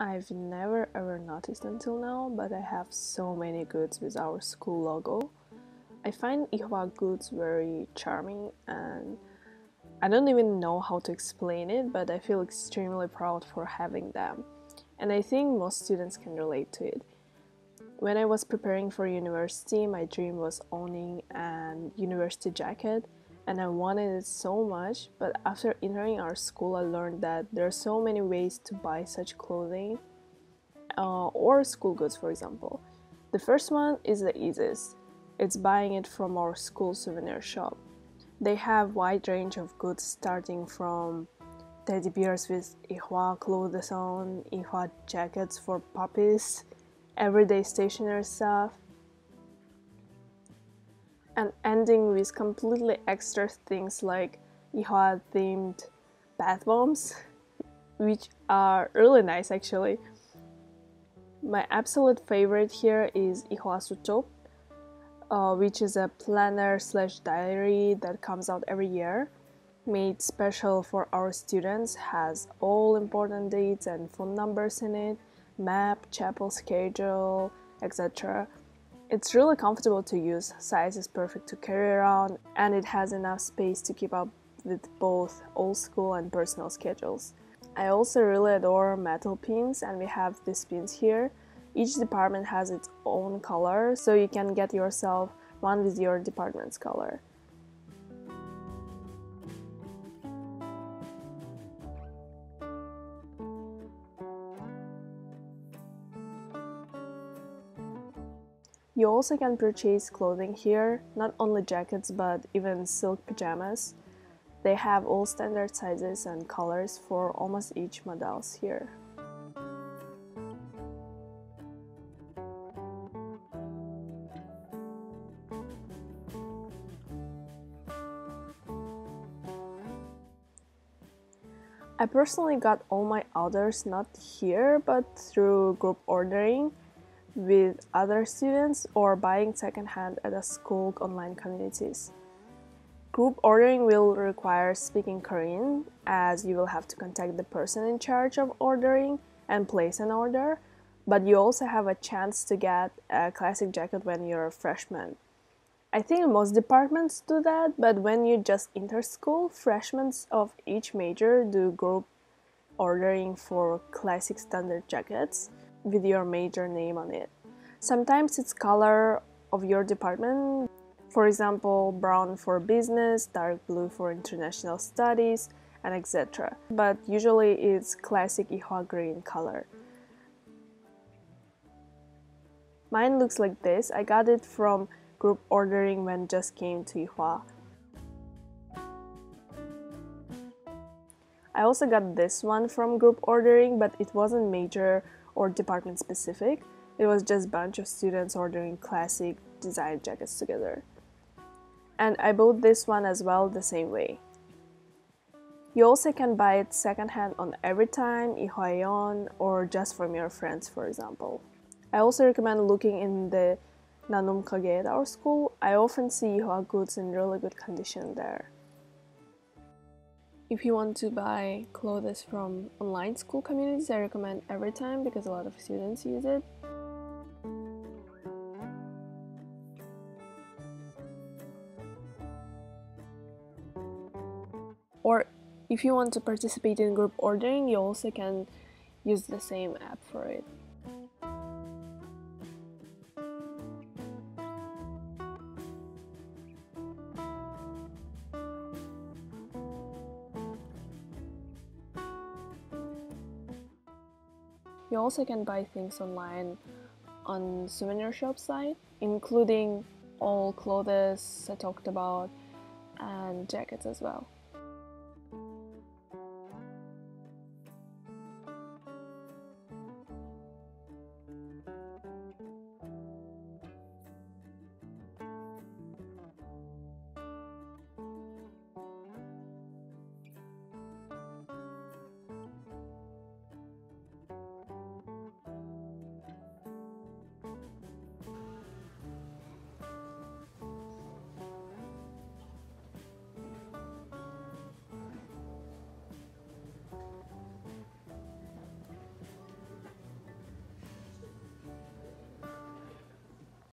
I've never ever noticed until now, but I have so many goods with our school logo. I find Ewha goods very charming and I don't even know how to explain it, but I feel extremely proud for having them. And I think most students can relate to it. When I was preparing for university, my dream was owning an university jacket and I wanted it so much, but after entering our school, I learned that there are so many ways to buy such clothing uh, or school goods, for example. The first one is the easiest. It's buying it from our school souvenir shop. They have wide range of goods starting from teddy bears with Ewha clothes on, Ewha jackets for puppies, everyday stationery stuff, and ending with completely extra things like Ewha themed bath bombs, which are really nice actually. My absolute favorite here is Ewha Suchop, uh, which is a planner slash diary that comes out every year. Made special for our students, has all important dates and phone numbers in it, map, chapel schedule, etc. It's really comfortable to use, size is perfect to carry around, and it has enough space to keep up with both old school and personal schedules. I also really adore metal pins and we have these pins here. Each department has its own color, so you can get yourself one with your department's color. You also can purchase clothing here, not only jackets but even silk pajamas. They have all standard sizes and colors for almost each models here. I personally got all my orders not here but through group ordering with other students or buying secondhand at a school online communities. Group ordering will require speaking Korean as you will have to contact the person in charge of ordering and place an order, but you also have a chance to get a classic jacket when you're a freshman. I think most departments do that, but when you just enter school, freshmen of each major do group ordering for classic standard jackets with your major name on it. Sometimes it's color of your department, for example, brown for business, dark blue for international studies, and etc. But usually it's classic Ewha green color. Mine looks like this. I got it from group ordering when just came to Ewha. I also got this one from group ordering, but it wasn't major or department specific. It was just a bunch of students ordering classic design jackets together. And I bought this one as well the same way. You also can buy it secondhand on Everytime, Ewhaian, or just from your friends, for example. I also recommend looking in the Nanum Kage at our school. I often see Ewha goods in really good condition there. If you want to buy clothes from online school communities, I recommend Everytime because a lot of students use it. Or if you want to participate in group ordering, you also can use the same app for it. You also can buy things online on souvenir shop site, including all clothes I talked about and jackets as well.